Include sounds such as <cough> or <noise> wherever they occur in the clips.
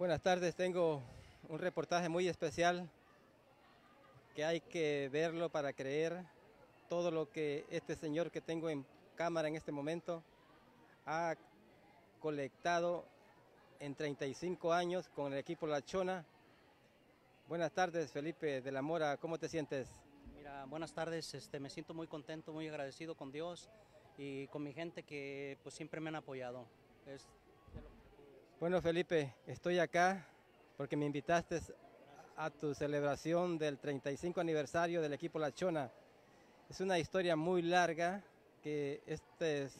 Buenas tardes, tengo un reportaje muy especial que hay que verlo para creer todo lo que este señor que tengo en cámara en este momento ha colectado en 35 años con el equipo La Chona. Buenas tardes, Felipe de la Mora, ¿cómo te sientes? Mira, buenas tardes, este, me siento muy contento, muy agradecido con Dios y con mi gente que pues siempre me han apoyado. Bueno, Felipe, estoy acá porque me invitaste a tu celebración del 35 aniversario del equipo La Chona. Es una historia muy larga que estos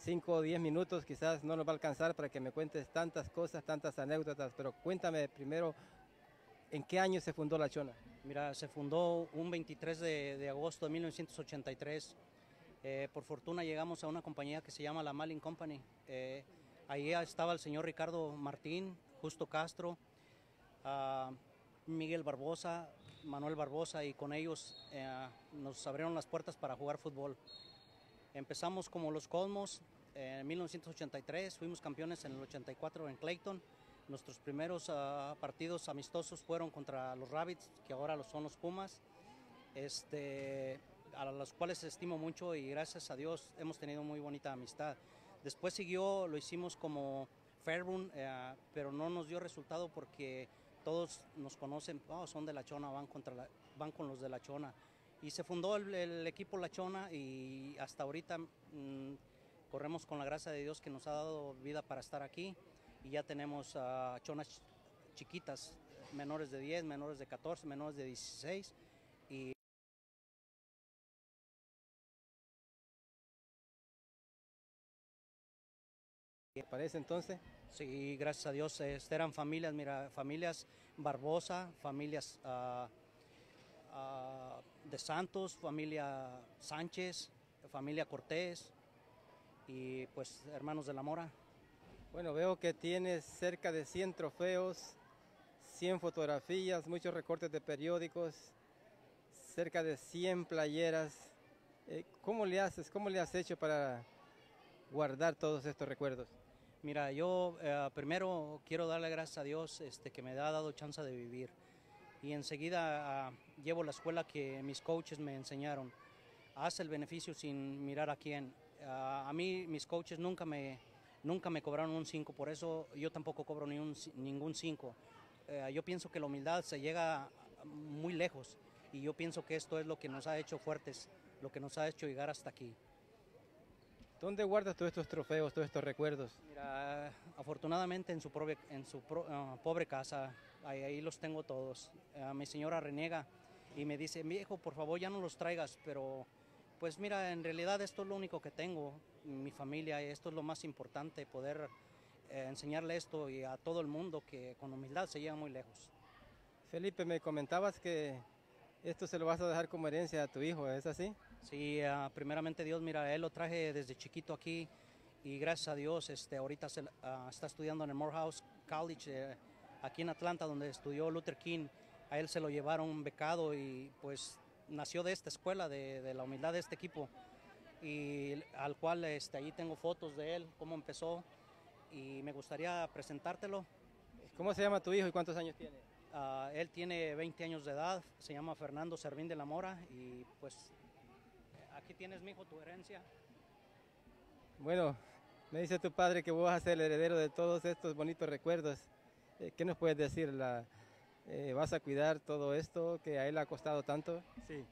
5 o 10 minutos quizás no nos va a alcanzar para que me cuentes tantas cosas, tantas anécdotas, pero cuéntame primero, ¿en qué año se fundó La Chona? Mira, se fundó un 23 de, agosto de 1983. Eh, por fortuna llegamos a una compañía que se llama La Malin Company. Eh, ahí estaba el señor Ricardo Martín, Justo Castro, ah, Miguel Barbosa, Manuel Barbosa y con ellos eh, nos abrieron las puertas para jugar fútbol. Empezamos como los Cosmos en 1983, fuimos campeones en el 84 en Clayton. Nuestros primeros ah, partidos amistosos fueron contra los Rabbits, que ahora son los Pumas, este, a los cuales estimo mucho y gracias a Dios hemos tenido muy bonita amistad. Después siguió, lo hicimos como Fairburn, eh, pero no nos dio resultado porque todos nos conocen, "Oh, son de La Chona, van, contra la- van con los de La Chona. Y se fundó el, el equipo La Chona y hasta ahorita mm, corremos con la gracia de Dios que nos ha dado vida para estar aquí y ya tenemos ah, chonas ch- chiquitas, menores de 10, menores de 14, menores de 16 y parece entonces? Sí, gracias a Dios. este, eran familias, mira, familias Barbosa, familias ah, ah, de Santos, familia Sánchez, familia Cortés y pues hermanos de la Mora. Bueno, veo que tienes cerca de 100 trofeos, 100 fotografías, muchos recortes de periódicos, cerca de 100 playeras. Eh, ¿Cómo le haces? ¿Cómo le has hecho para guardar todos estos recuerdos? Mira, yo eh, primero quiero darle gracias a Dios este, que me ha dado chance de vivir. Y enseguida ah, llevo la escuela que mis coaches me enseñaron. Haz el beneficio sin mirar a quién. Ah, a mí mis coaches nunca me, nunca me cobraron un 5, por eso yo tampoco cobro ni un, ningún 5. yo pienso que la humildad se llega muy lejos y yo pienso que esto es lo que nos ha hecho fuertes, lo que nos ha hecho llegar hasta aquí. ¿Dónde guardas todos estos trofeos, todos estos recuerdos? Mira, afortunadamente en su, pobre, en su pro- ah, pobre casa, ahí, ahí los tengo todos. Ah, mi señora reniega y me dice, viejo, por favor ya no los traigas, pero pues mira, en realidad esto es lo único que tengo, mi familia, y esto es lo más importante, poder eh, enseñarle esto y a todo el mundo que con humildad se llega muy lejos. Felipe, me comentabas que esto se lo vas a dejar como herencia a tu hijo, ¿es así? Sí, ah, primeramente Dios, mira, él lo traje desde chiquito aquí y gracias a Dios, este, ahorita se- ah, está estudiando en el Morehouse College eh, aquí en Atlanta, donde estudió Luther King. A él se lo llevaron becado y pues nació de esta escuela, de, de la humildad de este equipo y al cual este, ahí tengo fotos de él, cómo empezó y me gustaría presentártelo. ¿Cómo se llama tu hijo y cuántos años tiene? Ah, él tiene 20 años de edad, se llama Fernando Servín de la Mora y pues aquí tienes, mi hijo, tu herencia. Bueno, me dice tu padre que vos vas a ser el heredero de todos estos bonitos recuerdos. Eh, ¿Qué nos puedes decir? La, eh, ¿Vas a cuidar todo esto que a él ha costado tanto? Sí.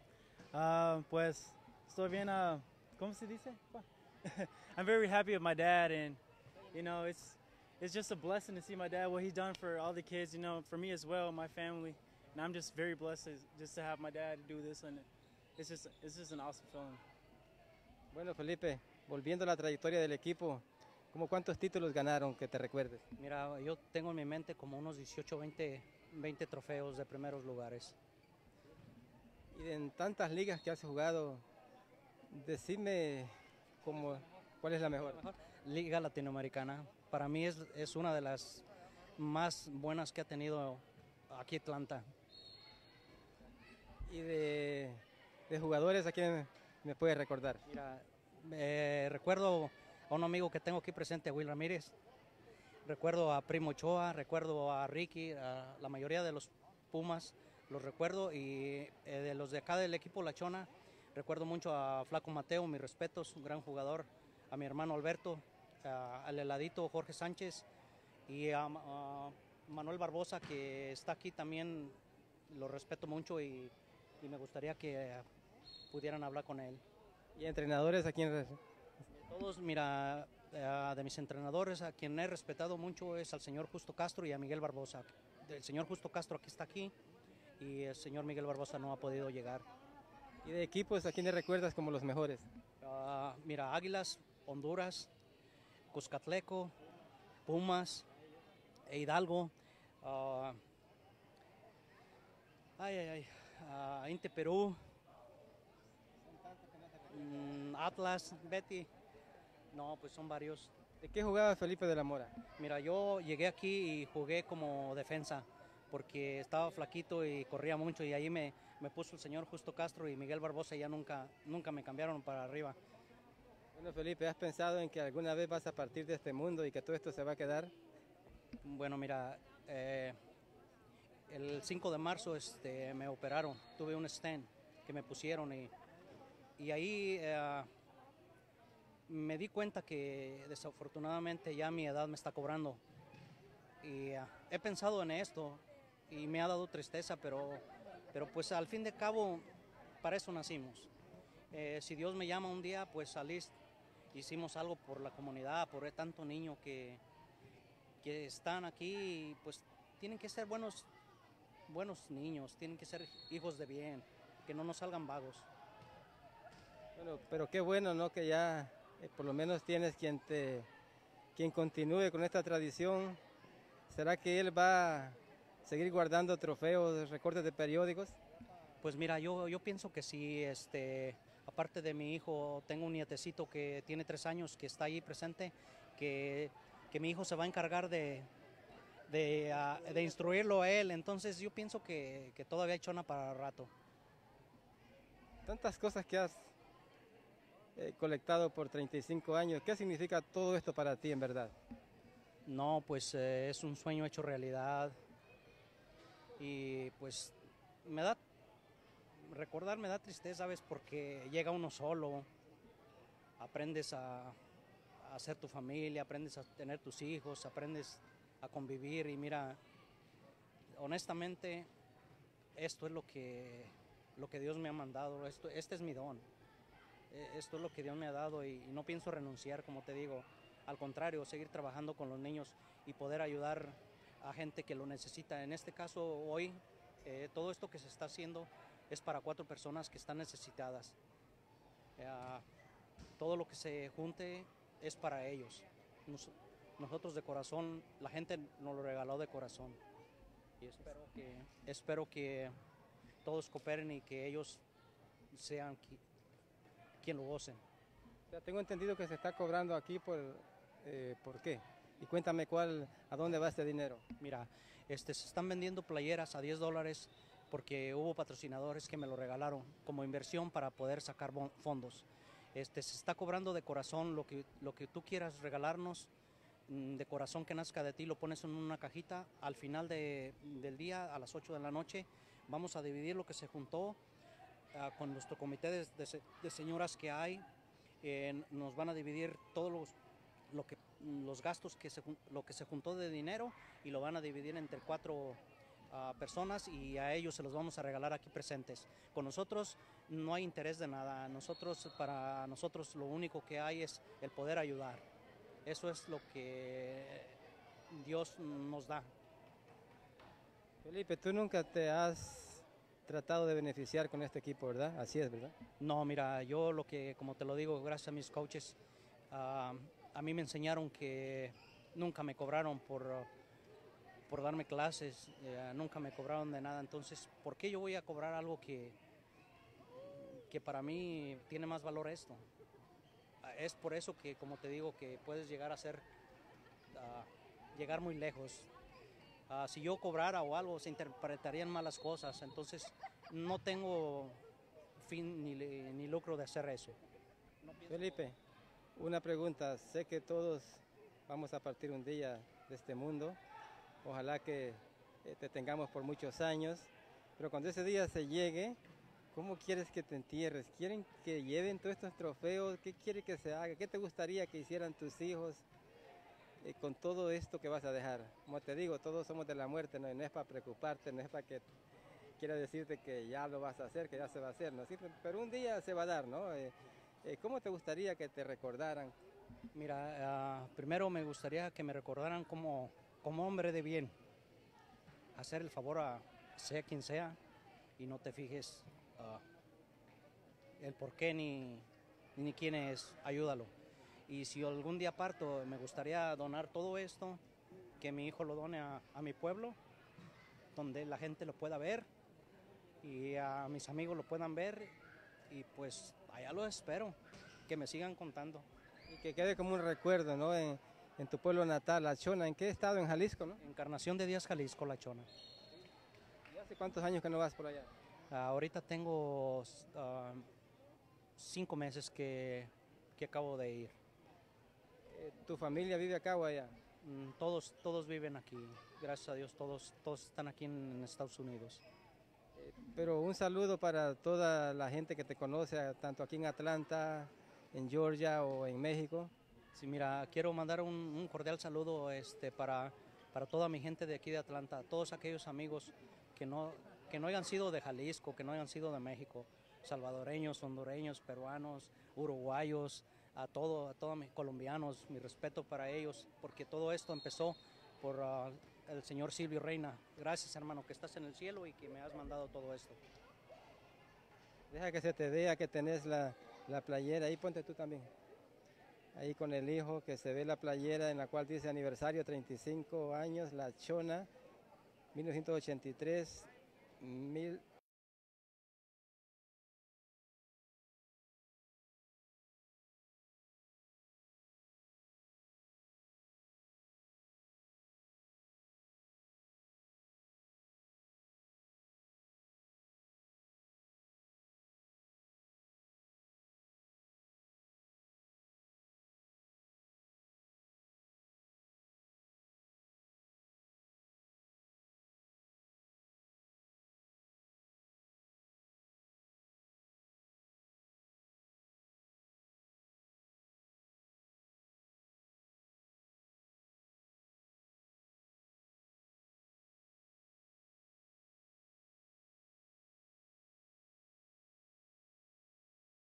Ah, pues estoy bien. ah, ¿Cómo se dice? <laughs> I'm very happy with my dad, and you know, it's it's just a blessing to see my dad what he's done for all the kids. You know, for me as well, my family, and I'm just very blessed just to have my dad do this, and it's just it's just an awesome feeling. Bueno, Felipe, volviendo a la trayectoria del equipo, ¿cómo cuántos títulos ganaron que te recuerdes? Mira, yo tengo en mi mente como unos 18, 20, 20 trofeos de primeros lugares. Y en tantas ligas que has jugado, decime cómo, cuál es la mejor. Liga Latinoamericana, para mí es, es una de las más buenas que ha tenido aquí Atlanta. Y de, de jugadores, ¿a quién me puedes recordar? Mira, recuerdo a un amigo que tengo aquí presente, Will Ramírez. recuerdo a Primo Ochoa, recuerdo a Ricky, la mayoría de los Pumas, los recuerdo y eh, de los de acá del equipo La Chona, recuerdo mucho a Flaco Mateo, mis respetos, un gran jugador, a mi hermano Alberto, al heladito Jorge Sánchez y a, Manuel Barbosa que está aquí también, lo respeto mucho y me gustaría que pudieran hablar con él. ¿Y entrenadores a quién? Todos, mira, eh, de mis entrenadores, a quien he respetado mucho es al señor Justo Castro y a Miguel Barbosa. El señor Justo Castro aquí está aquí y el señor Miguel Barbosa no ha podido llegar. ¿Y de equipos a quiénes recuerdas como los mejores? Ah, mira, Águilas, Honduras, Cuscatleco, Pumas, e Hidalgo, ah, ay, ay, ay, ah, Inte Perú, Atlas, Betty, no, pues son varios. ¿De qué jugaba Felipe de la Mora? Mira, yo llegué aquí y jugué como defensa porque estaba flaquito y corría mucho y ahí me, me puso el señor Justo Castro y Miguel Barbosa y ya nunca, nunca me cambiaron para arriba. Bueno, Felipe, ¿has pensado en que alguna vez vas a partir de este mundo y que todo esto se va a quedar? Bueno, mira, eh, el 5 de marzo este, me operaron, tuve un stent que me pusieron y, y ahí eh, me di cuenta que desafortunadamente ya mi edad me está cobrando. Y eh, he pensado en esto y me ha dado tristeza, pero, pero pues al fin de cabo para eso nacimos. Eh, si Dios me llama un día, pues salí, hicimos algo por la comunidad, por tanto niño que, que están aquí, pues tienen que ser buenos, buenos niños, tienen que ser hijos de bien, que no nos salgan vagos. Bueno, pero qué bueno, ¿no? Que ya eh, por lo menos tienes quien te, quien continúe con esta tradición. ¿Será que él va a seguir guardando trofeos, recortes de periódicos? Pues mira, yo, yo pienso que sí, este, aparte de mi hijo, tengo un nietecito que tiene tres años, que está ahí presente, que, que mi hijo se va a encargar de, de, ah, de instruirlo a él, entonces yo pienso que, que todavía hay chona para rato. Tantas cosas que has eh, colectado por 35 años, ¿qué significa todo esto para ti en verdad? No, pues eh, es un sueño hecho realidad y pues me da, recordar me da tristeza, ¿sabes? Porque llega uno solo, aprendes a, a hacer tu familia, aprendes a tener tus hijos, aprendes a convivir y mira, honestamente, esto es lo que, lo que Dios me ha mandado, esto, este es mi don, esto es lo que Dios me ha dado y, no pienso renunciar, como te digo, al contrario, seguir trabajando con los niños y poder ayudar a gente que lo necesita. En este caso, hoy, eh, todo esto que se está haciendo es para cuatro personas que están necesitadas. Eh, todo lo que se junte es para ellos. Nos- nosotros de corazón, la gente nos lo regaló de corazón. Y espero que, espero que todos cooperen y que ellos sean quien lo gocen. Sea, tengo entendido que se está cobrando aquí por, eh, ¿por qué? Y cuéntame cuál, a dónde va este dinero. Mira, este, se están vendiendo playeras a 10 dólares porque hubo patrocinadores que me lo regalaron como inversión para poder sacar fondos. Este, se está cobrando de corazón lo que, lo que tú quieras regalarnos, mm, de corazón que nazca de ti, lo pones en una cajita. Al final de- del día, a las 8 de la noche, vamos a dividir lo que se juntó ah, con nuestro comité de, de de señoras que hay. Eh, nos van a dividir todos los, lo que, los gastos que se, lo que se juntó de dinero y lo van a dividir entre cuatro ah, personas y a ellos se los vamos a regalar aquí presentes. Con nosotros no hay interés de nada. Nosotros, para nosotros lo único que hay es el poder ayudar. Eso es lo que Dios nos da. Felipe, tú nunca te has tratado de beneficiar con este equipo, ¿verdad? Así es, ¿verdad? No, mira, yo lo que, como te lo digo, gracias a mis coaches, ah, a mí me enseñaron que nunca me cobraron por, por darme clases, eh, nunca me cobraron de nada. Entonces, ¿por qué yo voy a cobrar algo que, que para mí tiene más valor esto? Ah, Es por eso que, como te digo, que puedes llegar a ser, ah, llegar muy lejos. Ah, si yo cobrara o algo, se interpretarían malas cosas. Entonces, no tengo fin ni, ni lucro de hacer eso. Felipe, una pregunta. Sé que todos vamos a partir un día de este mundo. Ojalá que eh, te tengamos por muchos años, pero cuando ese día se llegue, ¿cómo quieres que te entierres? ¿Quieren que lleven todos estos trofeos? ¿Qué quiere que se haga? ¿Qué te gustaría que hicieran tus hijos eh, con todo esto que vas a dejar? Como te digo, todos somos de la muerte, no, es para preocuparte, no es para que quiera decirte que ya lo vas a hacer, que ya se va a hacer, ¿no? pero un día se va a dar, ¿no? Eh, ¿Cómo te gustaría que te recordaran? Mira, uh, primero me gustaría que me recordaran como, como hombre de bien, hacer el favor a sea quien sea y no te fijes uh, el por qué ni, ni quién es, ayúdalo. Y si algún día parto, me gustaría donar todo esto, que mi hijo lo done a, a mi pueblo, donde la gente lo pueda ver y a mis amigos lo puedan ver y pues allá lo espero, que me sigan contando. Y que quede como un recuerdo, ¿no? En, en tu pueblo natal, La Chona. ¿En qué estado? En Jalisco, ¿no? Encarnación de Díaz, Jalisco, La Chona. ¿Y hace cuántos años que no vas por allá? ahorita tengo uh, cinco meses que, que, acabo de ir. ¿Tu familia vive acá o allá? Mm, todos, todos viven aquí, gracias a Dios, todos, todos están aquí en, en Estados Unidos. Eh, pero un saludo para toda la gente que te conoce, tanto aquí en Atlanta, en Georgia o en México. Sí, mira, quiero mandar un, un cordial saludo este, para, para toda mi gente de aquí de Atlanta, todos aquellos amigos que no, que no hayan sido de Jalisco, que no hayan sido de México, salvadoreños, hondureños, peruanos, uruguayos, a todo, a todos mis colombianos, mi respeto para ellos, porque todo esto empezó por uh, el señor Silvio Reina. Gracias, hermano, que estás en el cielo y que me has mandado todo esto. Deja que se te vea que tenés la, la playera, ahí ponte tú también ahí con el hijo, que se ve la playera en la cual dice aniversario 35 años, La Chona, 1983, mil,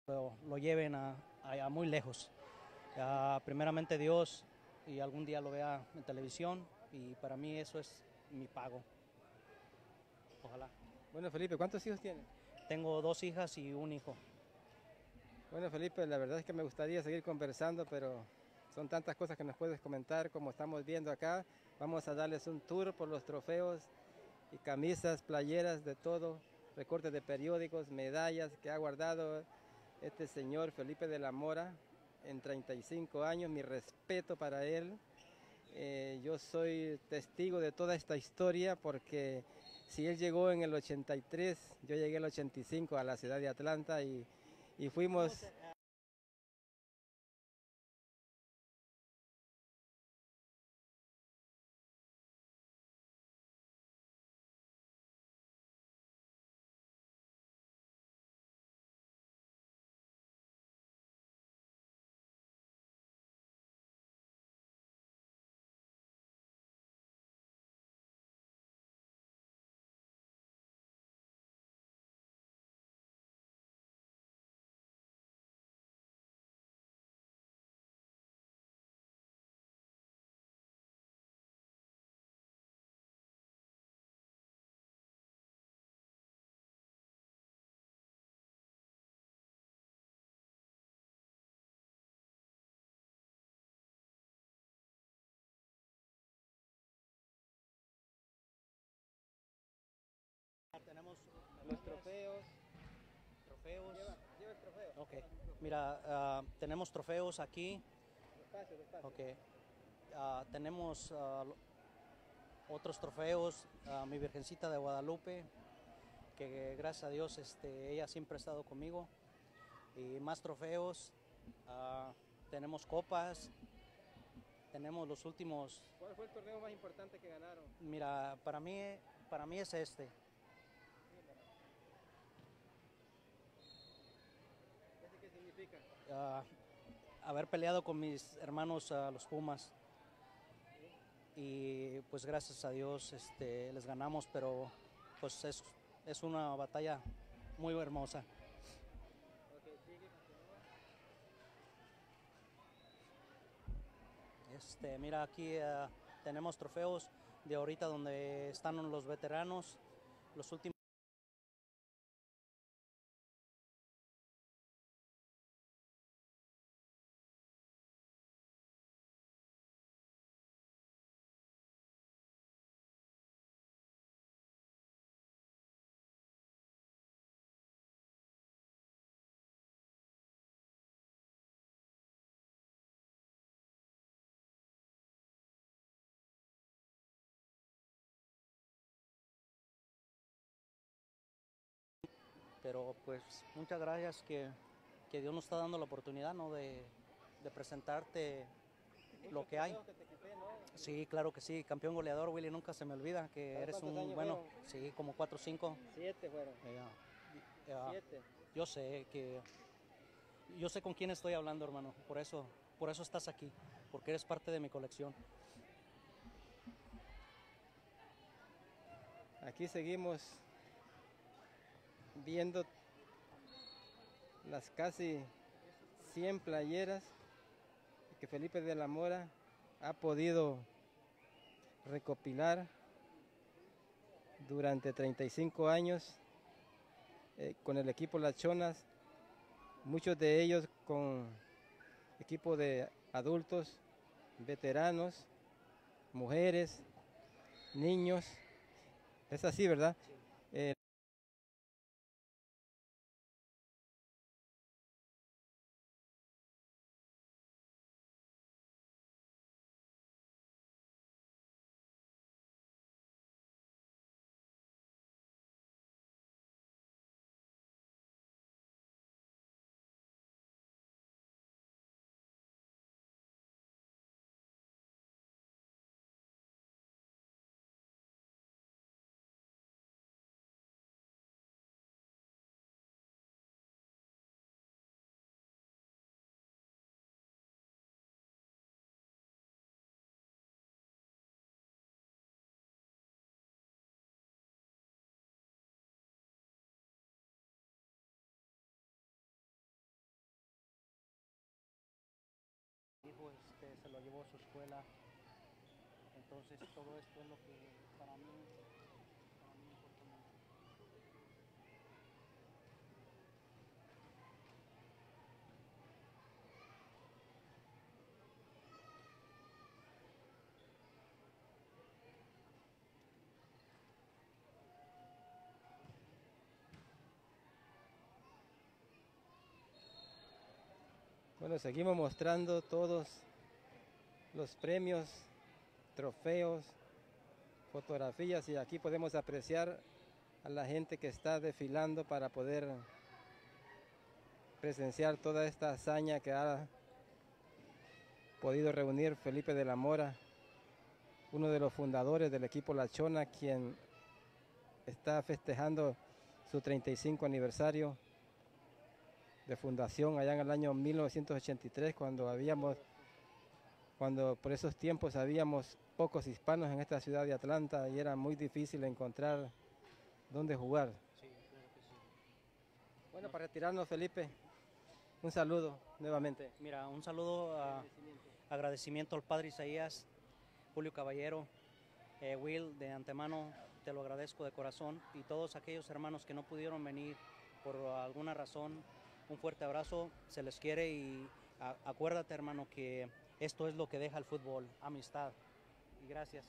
lo, lo lleven a, a, a, muy lejos. Ya, primeramente Dios y algún día lo vea en televisión y para mí eso es mi pago. Ojalá. Bueno, Felipe, ¿cuántos hijos tienes? Tengo dos hijas y un hijo. Bueno, Felipe, la verdad es que me gustaría seguir conversando, pero son tantas cosas que nos puedes comentar como estamos viendo acá. Vamos a darles un tour por los trofeos y camisas, playeras, de todo, recortes de periódicos, medallas que ha guardado este señor Felipe de la Mora en 35 años, mi respeto para él. Eh, yo soy testigo de toda esta historia porque si él llegó en el 83, yo llegué el 85 a la ciudad de Atlanta y fuimos trofeos. Trofeos. Lleva, lleva el trofeo. Ok. Mira, uh, tenemos trofeos aquí. Despacio, despacio. Ok. Uh, tenemos uh, otros trofeos. mi Virgencita de Guadalupe, que gracias a Dios este, ella siempre ha estado conmigo. Y más trofeos. tenemos copas. tenemos los últimos, ¿Cuál fue el torneo más importante que ganaron? mira, para mí, para mí es este. ¿Ese qué significa? ah, haber peleado con mis hermanos ah, los Pumas y pues gracias a Dios este, les ganamos, pero pues es, es una batalla muy hermosa. Este, mira aquí ah, tenemos trofeos de ahorita donde están los veteranos, los últimos. Pero pues muchas gracias que, que Dios nos está dando la oportunidad ¿no? de, de presentarte lo que hay. Sí, claro que sí, campeón goleador Willy, nunca se me olvida que ¿Sabes eres un bueno, fueron? sí, como 4 o 5. Siete fueron. Siete. yo sé que yo sé con quién estoy hablando, hermano. Por eso, por eso estás aquí, porque eres parte de mi colección. Aquí seguimos viendo las casi 100 playeras que Felipe de la Mora ha podido recopilar durante 35 años eh, con el equipo Las Chonas, muchos de ellos con equipo de adultos, veteranos, mujeres, niños. Es así, ¿verdad? Lo llevó a su escuela. Entonces todo esto es lo que para mí, para mí importa mucho. Bueno, seguimos mostrando todos los premios, trofeos, fotografías y aquí podemos apreciar a la gente que está desfilando para poder presenciar toda esta hazaña que ha podido reunir Felipe de la Mora, uno de los fundadores del equipo La Chona, quien está festejando su 35 aniversario de fundación allá en el año 1983 cuando habíamos cuando por esos tiempos habíamos pocos hispanos en esta ciudad de Atlanta y era muy difícil encontrar dónde jugar. Sí, claro que sí. Bueno, para retirarnos Felipe, un saludo nuevamente. Mira, un saludo, a, agradecimiento al padre Isaías, Julio Caballero, eh, Will, de antemano te lo agradezco de corazón y todos aquellos hermanos que no pudieron venir por alguna razón, un fuerte abrazo, se les quiere y a- acuérdate hermano que esto es lo que deja el fútbol, amistad. Y gracias.